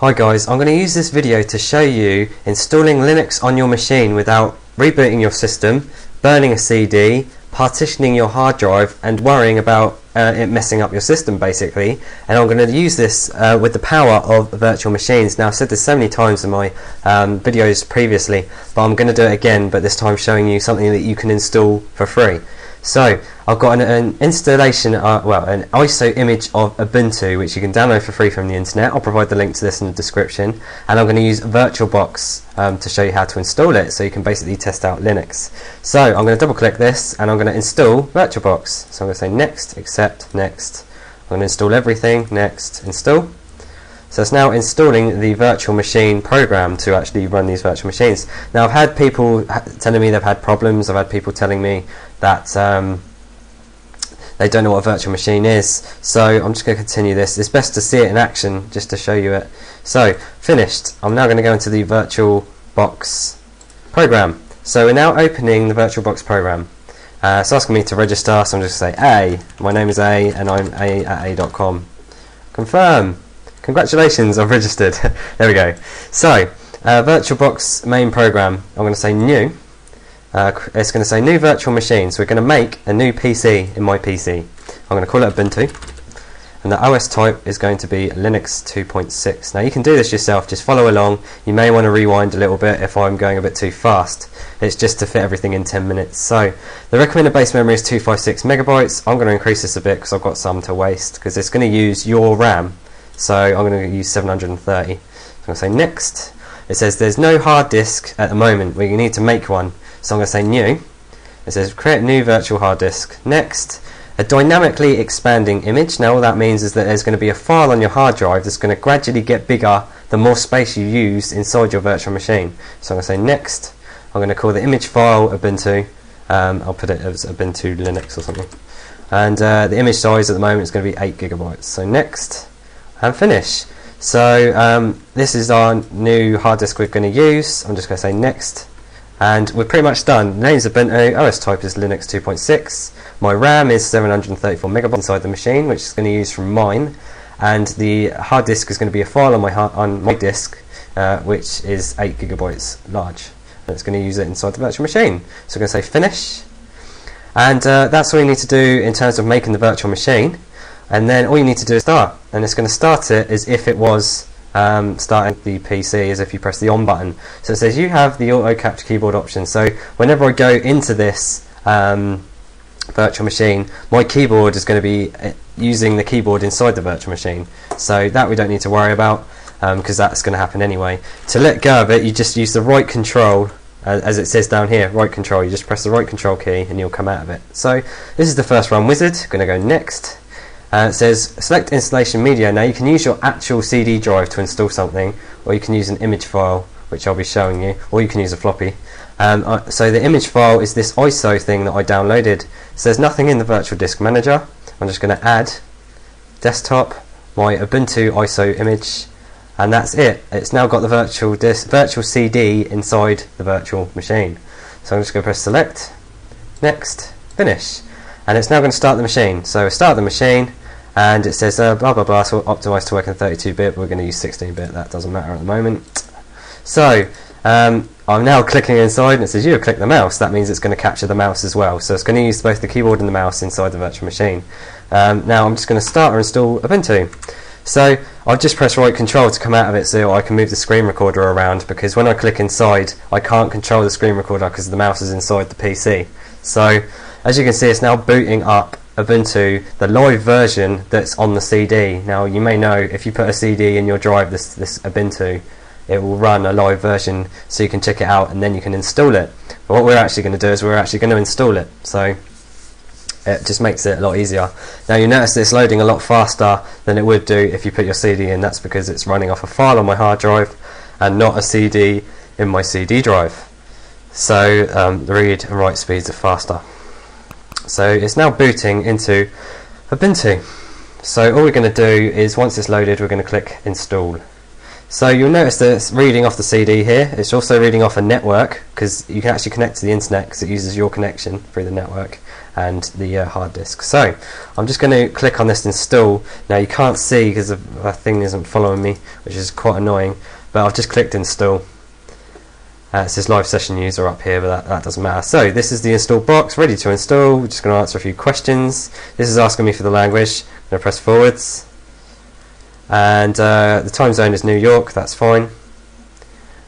Hi guys, I'm going to use this video to show you installing Linux on your machine without rebooting your system, burning a CD, partitioning your hard drive and worrying about uh, it messing up your system basically and I'm going to use this uh, with the power of virtual machines. Now I've said this so many times in my um, videos previously but I'm going to do it again but this time showing you something that you can install for free. So I've got an, an installation, uh, well, an ISO image of Ubuntu which you can download for free from the internet. I'll provide the link to this in the description, and I'm going to use VirtualBox um, to show you how to install it, so you can basically test out Linux. So I'm going to double click this, and I'm going to install VirtualBox. So I'm going to say next, accept, next. I'm going to install everything, next, install. So it's now installing the virtual machine program to actually run these virtual machines. Now I've had people telling me they've had problems, I've had people telling me that um, they don't know what a virtual machine is. So I'm just going to continue this. It's best to see it in action just to show you it. So finished. I'm now going to go into the VirtualBox program. So we're now opening the VirtualBox program. Uh, it's asking me to register, so I'm just going to say A. My name is A, and I'm A at A.com. Confirm. Congratulations, I've registered. there we go. So, uh, VirtualBox main program, I'm going to say new. Uh, it's going to say new virtual machine, so we're going to make a new PC in my PC. I'm going to call it Ubuntu, and the OS type is going to be Linux 2.6. Now you can do this yourself, just follow along. You may want to rewind a little bit if I'm going a bit too fast. It's just to fit everything in 10 minutes. So the recommended base memory is 256 megabytes. I'm going to increase this a bit because I've got some to waste because it's going to use your RAM so I'm going to use 730. So I'm going to say next. It says there's no hard disk at the moment. We need to make one. So I'm going to say new. It says create new virtual hard disk. Next. A dynamically expanding image. Now all that means is that there's going to be a file on your hard drive that's going to gradually get bigger the more space you use inside your virtual machine. So I'm going to say next. I'm going to call the image file Ubuntu. Um, I'll put it as Ubuntu Linux or something. And uh, the image size at the moment is going to be 8 gigabytes. So next and finish. So um, this is our new hard disk we're going to use. I'm just going to say next and we're pretty much done. Name's Ubuntu, OS type is Linux 2.6. My RAM is 734 megabytes inside the machine, which is going to use from mine, and the hard disk is going to be a file on my on my disk, uh, which is 8 gigabytes large. And it's going to use it inside the virtual machine. So I'm going to say finish, and uh, that's all you need to do in terms of making the virtual machine and then all you need to do is start and it's going to start it as if it was um, starting the PC as if you press the on button. So it says you have the auto capture keyboard option. So whenever I go into this um, virtual machine my keyboard is going to be uh, using the keyboard inside the virtual machine. So that we don't need to worry about because um, that's going to happen anyway. To let go of it you just use the right control uh, as it says down here right control. You just press the right control key and you'll come out of it. So this is the first run wizard. Going to go next uh, it says select installation media. Now you can use your actual CD drive to install something, or you can use an image file, which I'll be showing you, or you can use a floppy. Um, so the image file is this ISO thing that I downloaded. So there's nothing in the virtual disk manager. I'm just going to add desktop, my Ubuntu ISO image, and that's it. It's now got the virtual disk, virtual CD inside the virtual machine. So I'm just going to press select, next, finish and it's now going to start the machine. So start the machine, and it says uh, blah blah blah. So optimized to work in 32-bit. We're going to use 16-bit. That doesn't matter at the moment. So um, I'm now clicking inside, and it says you click the mouse. That means it's going to capture the mouse as well. So it's going to use both the keyboard and the mouse inside the virtual machine. Um, now I'm just going to start or install Ubuntu. So I've just pressed right control to come out of it so I can move the screen recorder around because when I click inside I can't control the screen recorder because the mouse is inside the PC. So as you can see it's now booting up Ubuntu, the live version that's on the CD. Now you may know if you put a CD in your drive, this, this Ubuntu, it will run a live version so you can check it out and then you can install it. But what we're actually going to do is we're actually going to install it. So it just makes it a lot easier. Now you notice it's loading a lot faster than it would do if you put your CD in. That's because it's running off a file on my hard drive and not a CD in my CD drive. So um, the read and write speeds are faster. So it's now booting into Ubuntu. So all we're going to do is once it's loaded we're going to click install. So you'll notice that it's reading off the CD here. It's also reading off a network because you can actually connect to the internet because it uses your connection through the network. and the uh, hard disk. So I'm just going to click on this install. Now you can't see because the thing isn't following me, which is quite annoying. But I've just clicked install. Uh, it says live session user up here, but that, that doesn't matter. So this is the install box, ready to install. We're just going to answer a few questions. This is asking me for the language. I'm going to press forwards. And uh, the time zone is New York, that's fine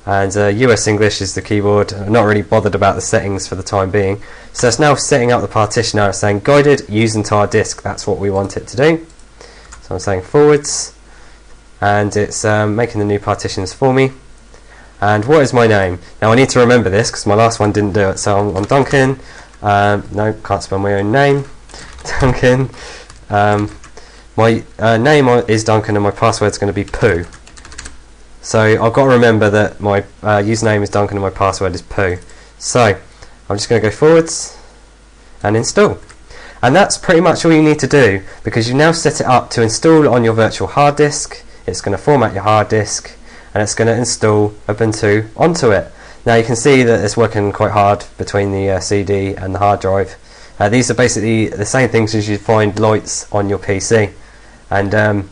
and uh, US English is the keyboard. I'm not really bothered about the settings for the time being. So it's now setting up the partition now. It's saying guided use entire disk. That's what we want it to do. So I'm saying forwards, and it's um, making the new partitions for me. And what is my name? Now I need to remember this because my last one didn't do it. So I'm, I'm Duncan. Um, no, can't spell my own name. Duncan. Um, my uh, name is Duncan, and my password is going to be poo. So I've got to remember that my uh, username is Duncan and my password is poo. So I'm just going to go forwards and install. And that's pretty much all you need to do because you now set it up to install on your virtual hard disk. It's going to format your hard disk and it's going to install Ubuntu onto it. Now you can see that it's working quite hard between the uh, CD and the hard drive. Uh, these are basically the same things as you'd find lights on your PC. And um,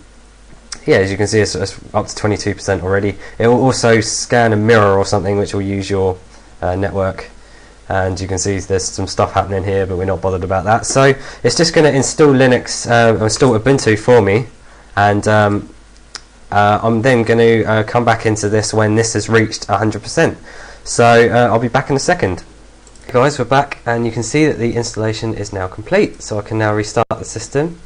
yeah, as you can see, it's, it's up to 22% already. It will also scan a mirror or something which will use your uh, network. And you can see there's some stuff happening here, but we're not bothered about that. So it's just going to install Linux, uh, install Ubuntu for me, and um, uh, I'm then going to uh, come back into this when this has reached 100%. So uh, I'll be back in a second. Guys, we're back, and you can see that the installation is now complete. So I can now restart the system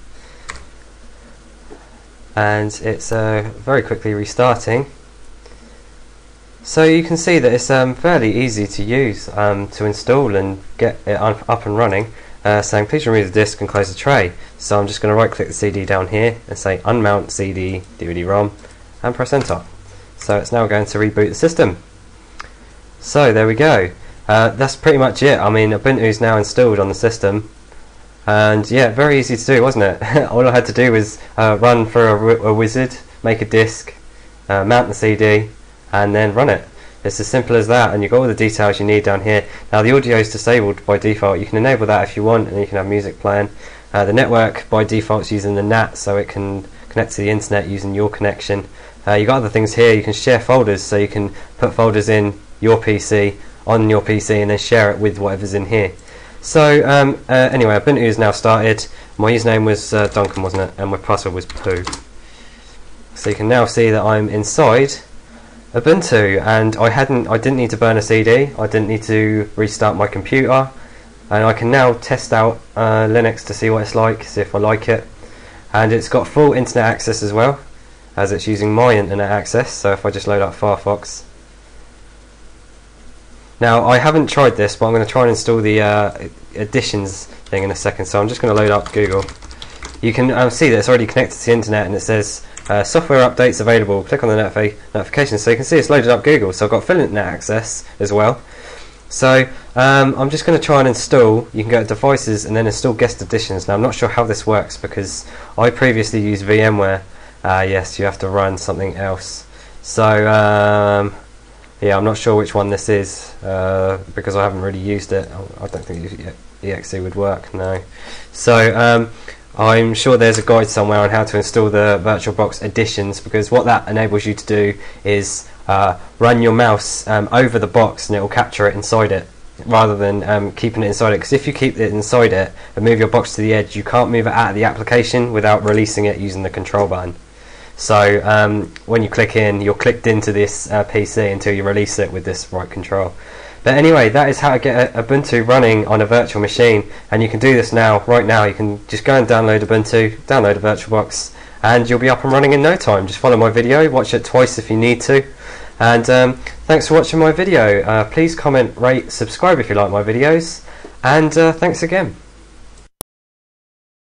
and it's uh, very quickly restarting. So you can see that it's um, fairly easy to use um, to install and get it up and running. Uh, saying please remove the disk and close the tray. So I'm just going to right click the CD down here and say unmount CD DVD-ROM and press enter. So it's now going to reboot the system. So there we go. Uh, that's pretty much it. I mean Ubuntu is now installed on the system and yeah, very easy to do, wasn't it? All I had to do was uh, run for a, a, wizard, make a disk, uh, mount the CD, and then run it. It's as simple as that, and you've got all the details you need down here. Now the audio is disabled by default. You can enable that if you want, and you can have music playing. Uh, the network by default is using the NAT, so it can connect to the internet using your connection. Uh, you've got other things here. You can share folders, so you can put folders in your PC on your PC and then share it with whatever's in here. So um, uh, anyway, Ubuntu is now started. My username was uh, Duncan, wasn't it? And my password was poo. So you can now see that I'm inside Ubuntu, and I hadn't, I didn't need to burn a CD. I didn't need to restart my computer, and I can now test out uh, Linux to see what it's like, see if I like it. And it's got full internet access as well, as it's using my internet access. So if I just load up Firefox, now I haven't tried this, but I'm going to try and install the uh, additions thing in a second. So I'm just going to load up Google. You can um, see that it's already connected to the internet, and it says uh, software updates available. Click on the notifi notifications, so you can see it's loaded up Google. So I've got internet access as well. So um, I'm just going to try and install. You can go to devices and then install guest additions. Now I'm not sure how this works because I previously used VMware. Uh, yes, you have to run something else. So um, yeah, I'm not sure which one this is uh, because I haven't really used it. I don't think exe would work. No, so um, I'm sure there's a guide somewhere on how to install the VirtualBox additions because what that enables you to do is uh, run your mouse um, over the box and it will capture it inside it rather than um, keeping it inside it because if you keep it inside it and move your box to the edge you can't move it out of the application without releasing it using the control button. So um, when you click in, you're clicked into this uh, PC until you release it with this right control. But anyway, that is how to get Ubuntu running on a virtual machine, and you can do this now, right now. You can just go and download Ubuntu, download a VirtualBox, and you'll be up and running in no time. Just follow my video, watch it twice if you need to. And um, thanks for watching my video. Uh, please comment, rate, subscribe if you like my videos, and uh, thanks again.